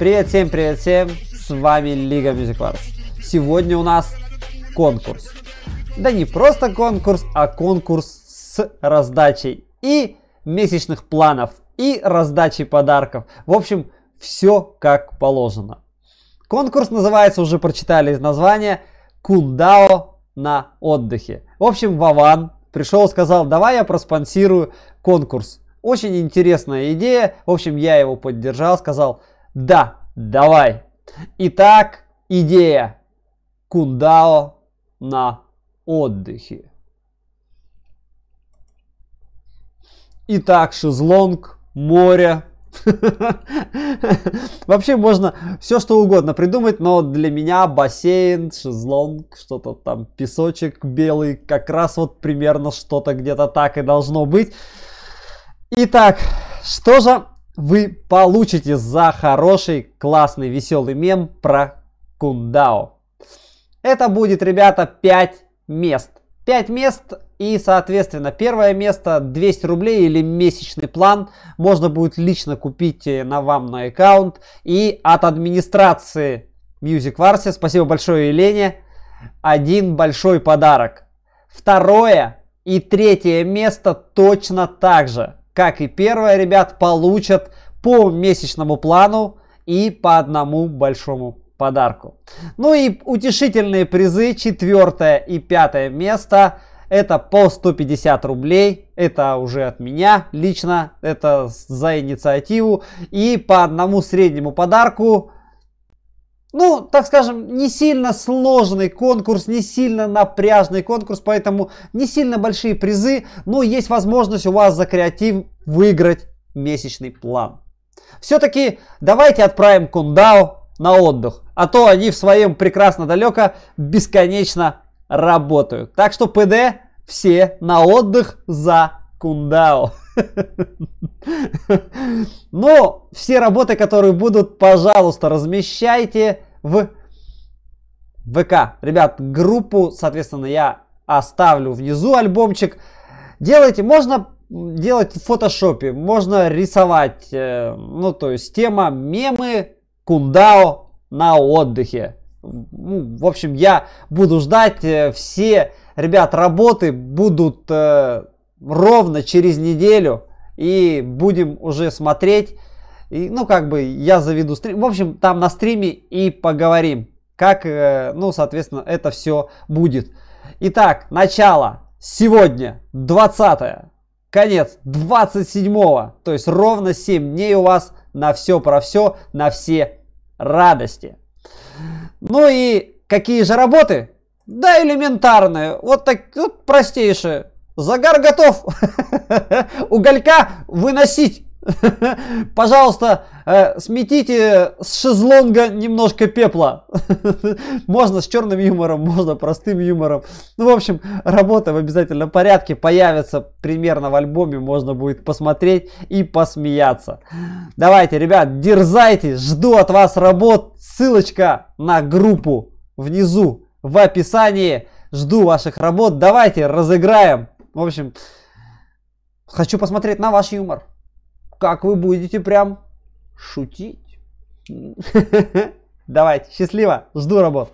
Привет всем, привет всем, с вами Лига Music Wars. Сегодня у нас конкурс. Да не просто конкурс, а конкурс с раздачей и месячных планов, и раздачей подарков. В общем, все как положено. Конкурс называется, уже прочитали из названия, Кундао на отдыхе. В общем, Вован пришел, сказал, давай я проспонсирую конкурс. Очень интересная идея. В общем, я его поддержал, сказал, да, давай. Итак, идея. Кундао на отдыхе. Итак, шезлонг, море. Вообще можно все что угодно придумать, но для меня бассейн, шезлонг, что-то там, песочек белый, как раз вот примерно что-то где-то так и должно быть. Итак, что же вы получите за хороший, классный, веселый мем про Кундао. Это будет, ребята, 5 мест. 5 мест и, соответственно, первое место 200 рублей или месячный план можно будет лично купить на вам на аккаунт. И от администрации Music Wars, спасибо большое Елене, один большой подарок. Второе и третье место точно так же как и первое, ребят, получат по месячному плану и по одному большому подарку. Ну и утешительные призы, четвертое и пятое место, это по 150 рублей, это уже от меня лично, это за инициативу. И по одному среднему подарку ну, так скажем, не сильно сложный конкурс, не сильно напряжный конкурс, поэтому не сильно большие призы, но есть возможность у вас за креатив выиграть месячный план. Все-таки давайте отправим Кундао на отдых, а то они в своем прекрасно далеко бесконечно работают. Так что ПД все на отдых за Кундао. Но все работы, которые будут, пожалуйста, размещайте в ВК. Ребят, группу, соответственно, я оставлю внизу альбомчик. Делайте, можно делать в фотошопе, можно рисовать, э, ну, то есть тема мемы Кундао на отдыхе. Ну, в общем, я буду ждать э, все, ребят, работы будут э, ровно через неделю и будем уже смотреть. И, ну, как бы я заведу стрим. В общем, там на стриме и поговорим, как, э, ну, соответственно, это все будет. Итак, начало. Сегодня 20 конец 27 то есть ровно 7 дней у вас на все про все, на все радости. Ну и какие же работы? Да, элементарные, вот так, вот простейшие. Загар готов. Уголька выносить. Пожалуйста, э, сметите с шезлонга немножко пепла. можно с черным юмором, можно простым юмором. Ну, в общем, работа в обязательном порядке появится примерно в альбоме. Можно будет посмотреть и посмеяться. Давайте, ребят, дерзайте. Жду от вас работ. Ссылочка на группу внизу в описании. Жду ваших работ. Давайте разыграем в общем, хочу посмотреть на ваш юмор. Как вы будете прям шутить. Давайте, счастливо, жду работ.